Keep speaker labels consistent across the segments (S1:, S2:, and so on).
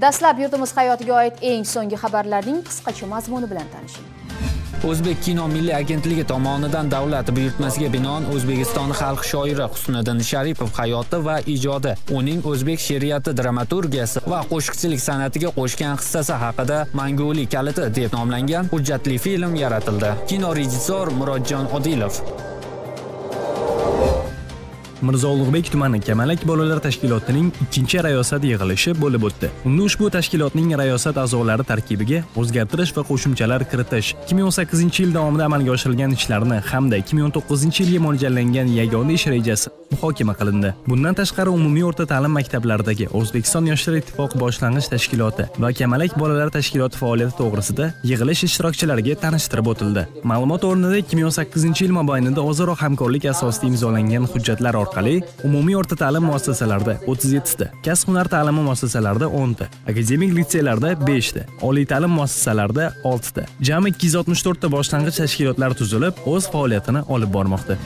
S1: dastlab yurtimiz hayotiga oid eng so'nggi xabarlarning qisqacha mazmuni bilan tanishing.
S2: O'zbek kino milliy agentligi tomonidan davlat buyurtmasiga binoan o'zbekiston xalq shoiri husniddin sharipov hayoti va ijodi uning o'zbek she'riyati dramaturgiyasi va qo'shiqchilik san'atiga qo'shgan hissasi haqida mangulik kaliti deb nomlangan hujjatli film yaratildi. Kino rejissor murodjon odilov.
S3: Mirzo ulug'bek tumani kamalak bolalar tashkilotining ikkinchi rayosat yig'ilishi bo'lib o'tdi. Unda ushbu tashkilotning rayosat a'zolari tarkibiga o'zgartirish va qo'shimchalar kiritish 2018 yil davomida amalga oshirilgan ishlarni hamda 2019 yilga mo'ljallangan yagona ish rejasi muhokama qilindi. Bundan tashqari umumiy o'rta ta'lim maktablaridagi o'zbekiston yoshlar ittifoqi boshlang'ich tashkiloti va kamalak bolalar tashkiloti faoliyati to'g'risida yig'ilish ishtirokchilariga tanishtirib o'tildi. Ma'lumot o'rnida 2018 yil mobaynida o'zaro hamkorlik asosida imzolangan hujjatlar orqali umumiy o'rta ta'lim muassasalarida 37 ta kasb hunar ta'limi muassasalarida 10 ta akademik litseylarda 5 ta oliy ta'lim muassasalarida 6 ta jami 264 ta boshlang'ich tashkilotlar tuzilib o'z faoliyatini olib bormoqda.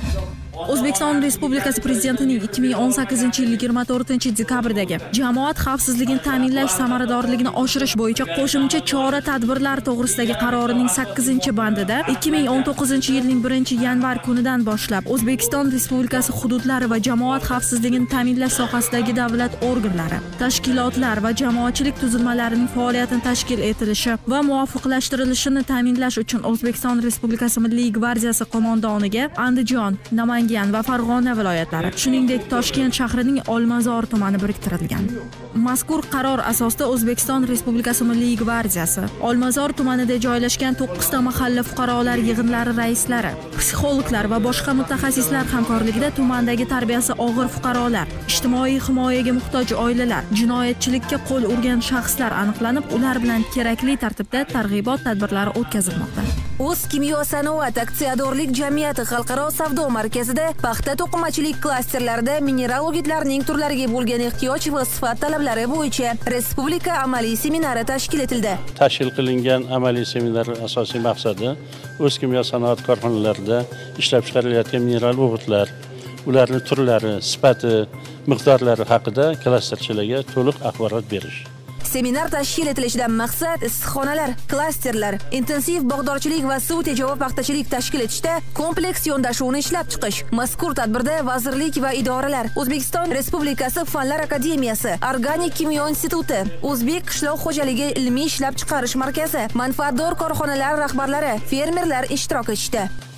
S4: O'zbekiston respublikasi prezidentining 2018 yil 24 dekabrdagi jamoat xavfsizligini ta'minlash samaradorligini oshirish bo'yicha qo'shimcha chora tadbirlar to'g'risidagi qarorining 8 bandida 2019 yilning 1 yanvar kunidan boshlab o'zbekiston respublikasi hududlari va jamoat xavfsizligini ta'minlash sohasidagi davlat organlari tashkilotlar va jamoatchilik tuzilmalarining faoliyatini tashkil etilishi va muvofiqlashtirilishini ta'minlash uchun o'zbekiston respublikasi milliy gvardiyasi qo'mondoniga andijon namangan namangan va farg'ona viloyatlari shuningdek toshkent shahrining olmazor tumani biriktirilgan. Mazkur qaror asosida o'zbekiston respublikasi milliy gvardiyasi olmazor tumanida joylashgan to'qqizta mahalla fuqarolar yig'inlari raislari psixologlar va boshqa mutaxassislar hamkorligida tumandagi tarbiyasi og'ir fuqarolar ijtimoiy himoyaga muhtoj oilalar jinoyatchilikka qo'l urgan shaxslar aniqlanib ular bilan kerakli tartibda targ'ibot tadbirlari o'tkazilmoqda.
S5: O'z kimyo sanoat aksiyadorlik jamiyati xalqaro savdo markazida paxta to'qimachilik klasterlarida mineral o'gitlarning turlariga bo'lgan ehtiyoj va sifat talablari bo'yicha respublika amaliy seminari tashkil etildi.
S6: Tashkil qilingan amaliy seminar asosiy maqsadi o'z kimyo sanoat korxonalarida ishlab chiqarilayotgan mineral o'g'itlar ularni turlari sifati miqdorlari haqida klasterchilarga to'liq axborot berish.
S5: Seminar tashkil etilishidan maqsad issiqxonalar klasterlar intensiv bog'dorchilik va suv tejovi paxtachilik tashkil etishda kompleks yondashuvni ishlab chiqish. Mazkur tadbirda vazirlik va idoralar o'zbekiston respublikasi fanlar akademiyasi organik kimyo instituti o'zbek qishloq xo'jaligi ilmiy ishlab chiqarish markazi manfaatdor korxonalar rahbarlari fermerlar ishtirok etishdi.